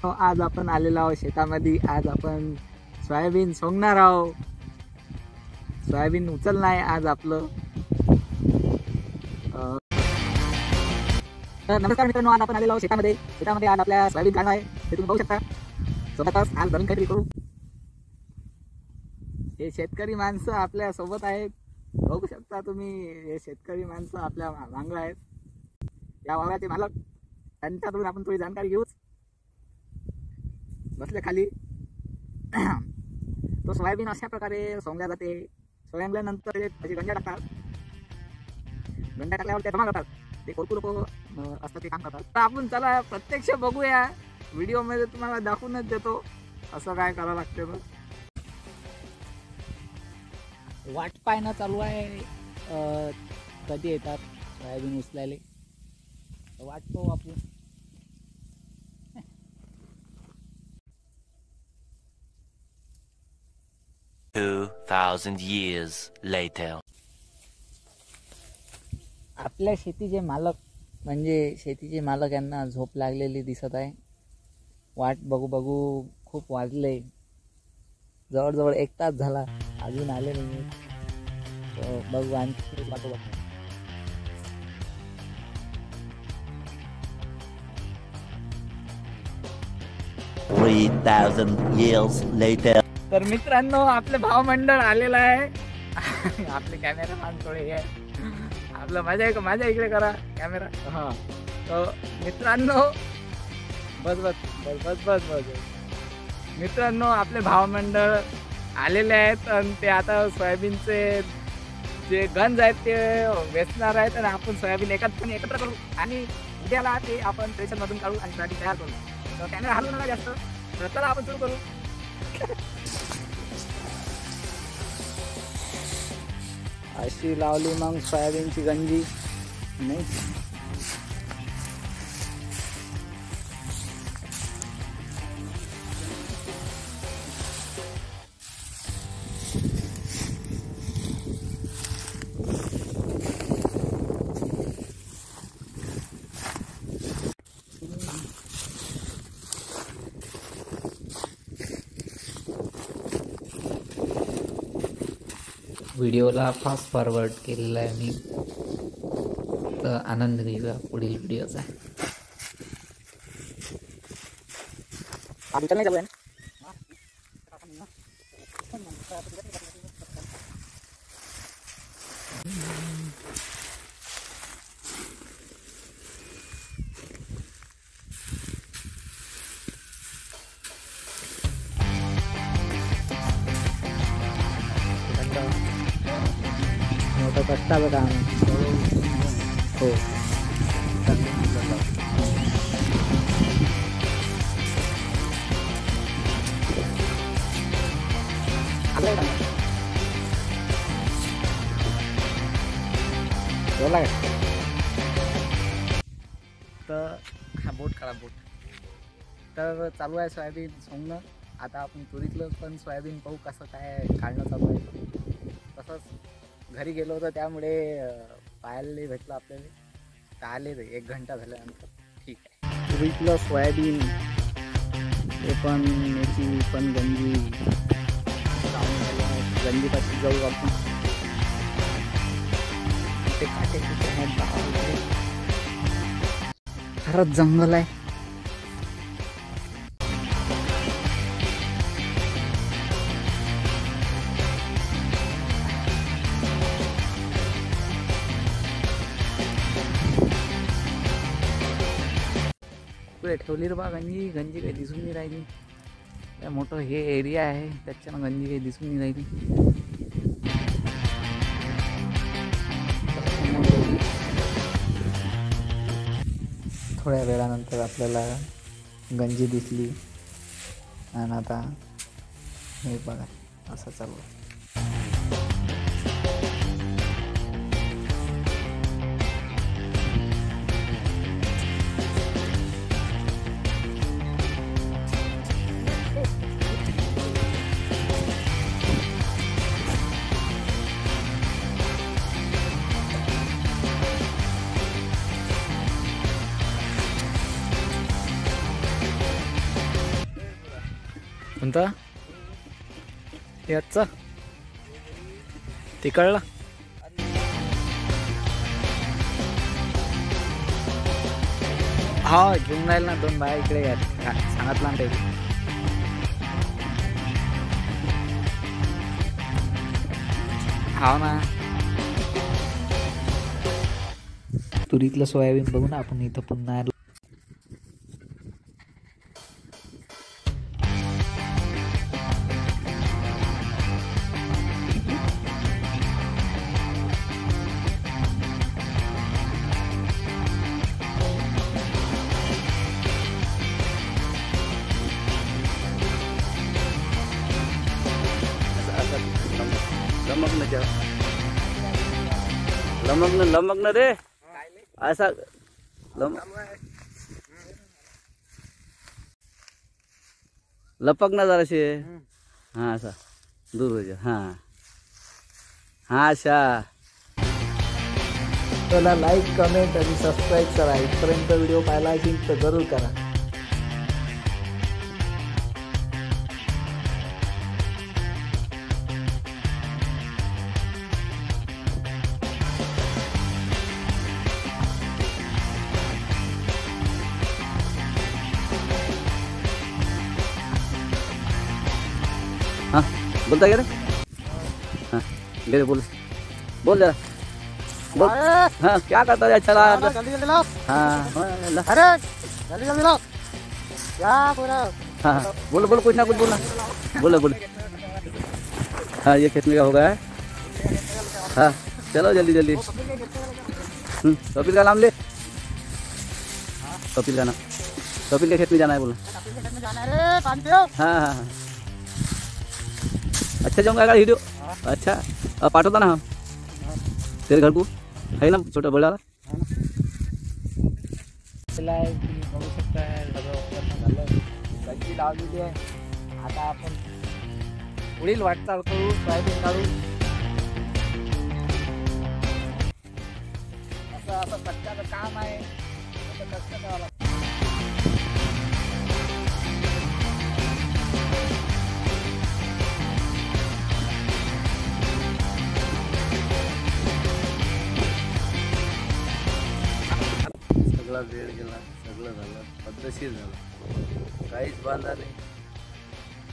मित्रांनो आज आपण आलेलो आहोत शेतामध्ये. आज आपण सोयाबीन सोंगणार आहोत. सोयाबीन उचलणार आहे आज आपलं. तर नमस्कार मित्रांनो आज आपण आलेलो आहोत शेतामध्ये. शेतामध्ये आज आपल्या सोयाबीन काढणार आहे ते तुम्ही बघू शकता. स्वतःच आज नवीन काहीतरी करू. हे शेतकरी माणसं आपल्यासोबत आहेत. बघू शकता तुम्ही हे शेतकरी माणसं आपल्या मांग आहेत. या वावराचे मालक. त्यांच्याकडून आपण थोडी जाणकारी घेऊच. बसले खाली. तो सोयाबीन अशा प्रकारे सोंगल्या जाते. सोंगल्यानंतर ते त्याचे गंजा टाकतात. गंजा टाकल्यावर ते जमा करतात. ते कोरकू लोक असतात ते काम करतात. तर आपण चला प्रत्यक्ष बघूया. व्हिडिओमध्ये तुम्हाला दाखवूनच देतो. असं काय करावं लागते बघ. वाट पाहणं चालू आहे. कधी येतात? सोयाबीन उचलायले. वाटतो वाट पाहू आपण. Two thousand years later. आपल्या शेतीचे मालक म्हणजे शेतीचे मालक यांना झोप लागलेली दिसत आहे. वाट बघू बघू खूप वाजले. जवळजवळ एक तास झाला. अजून आले नाही. बघू आणखी Three thousand years later. तर मित्रांनो आपले भावमंडळ आलेलं आहे. आपले कॅमेरामॅन थोडे हे. आपलं माझ्या इकडे माझ्या इकडे करा कॅमेरा हा. तर मित्रांनो बस बस बस बस बस. बस. मित्रांनो आपले भावमंडळ आलेले आहेत आणि ते आता सोयाबीनचे जे गंज आहेत ते वेचणार आहेत आणि आपण सोयाबीन एकत्रपणे एकत्र करू. आणि उद्याला ते आपण स्टेशनमधून काढू आणि गाडी तयार करू. तर कॅमेरा हलवू नका जास्त. तर चला आपण सुरू करू. अशी लावली मग सोयाबीनची गंजी. नाही. व्हिडिओला फास्ट फॉरवर्ड केलेला आहे मी. तर आनंद घेऊया. पुढील व्हिडिओचा आमच्या नाही चालू आहे काम हो. का? बोला तर हा बोट खराब बोट. तर चालू आहे सोयाबीन सोंगणं. आता आपण तुरीतलं पण सोयाबीन पाहू कसं काय काढणं चालू आहे. तसंच घरी गेलो होतो त्यामुळे पाहायला नाही भेटलं आपल्याला. तर आले ते एक घंटा झाल्यानंतर ठीक आहे. तुरीतलं सोयाबीन ते पण याची पण गंजी. गंजीपासून जाऊ आपण. ते काटे. खरंच जंगल आहे. पुढे ठेवली रे बा गंजी गंजी काही दिसून नाही राहिली. काय मोठं हे एरिया आहे त्याच्यानं गंजी काही दिसून नाही राहिली. थोड्या वेळानंतर आपल्याला गंजी दिसली. आणि आता हे बघा असं चालू आहे. कोणतं ते तिकडला हा घेऊन राहील ना दोन बाया इकडे यात सांगितलं ना ते. हा ना. तुरीतलं सोयाबीन बघू ना आपण इथं पुन्हा लमग्न लमग्न रे. असा लम लपक ना जराशी. हा असा. दूर हो जा. हा. हा अशा. त्याला लाईक कमेंट आणि सबस्क्राईब करा. इथपर्यंत व्हिडिओ पाहिला असेल तर जरूर करा. बोलता क्या रे? हाँ बोल। बोल जरा। बोल। हाँ क्या करता है अच्छा रहा? जल्दी जल्दी लाओ। हाँ अरे जल्दी जल्दी लाओ। क्या पूरा हाँ? हाँ बोलो बोलो कुछ ना कुछ बोलना। बोलो बोलो। हाँ ये खेत में का होगा? है हाँ चलो जल्दी जल्दी। हम्म, कपिल का नाम ले। कपिल का नाम। कपिल के खेत में जाना है बोलो। जाना है हाँ हाँ। अच्छा जाऊन काय व्हिडिओ अच्छा पाठवता ना ते तेरे घर को? है ना छोटा बळाला बघू शकता झालं लावलेली आहे आता आपण पुढील वाटचाल करू सोयाबीन काढू। असं असं कष्टाचं काम आहे. असं कष्ट करावं लागतं. पद्धतशीर झालं काहीच बांधा नाही.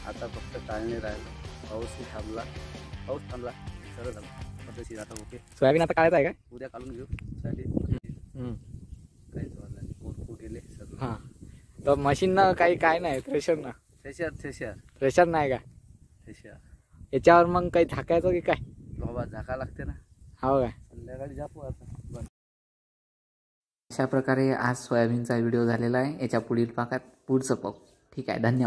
आता फक्त टाळणे राहिलं. पाऊसही थांबला. पाऊस थांबला. सगळं झालं. पद्धतशीर आता ओके सोयाबीन आता काढायचं आहे का उद्या काढून घेऊ. काहीच बांधा नाही. गेले सगळं. हां. तर मशीननं काही काय नाही. थ्रेशरनं थेशर थेशर थ्रेशर नाही का? थेशर याच्यावर मग काही झाकायचं की काय? बाबा झाका लागते ना. हो काय संध्याकाळी झाकू आता. अशा प्रकारे आज सोयाबीनचा व्हिडिओ झालेला आहे. याच्या पुढील भागात पुढचं पाहू. ठीक आहे धन्यवाद.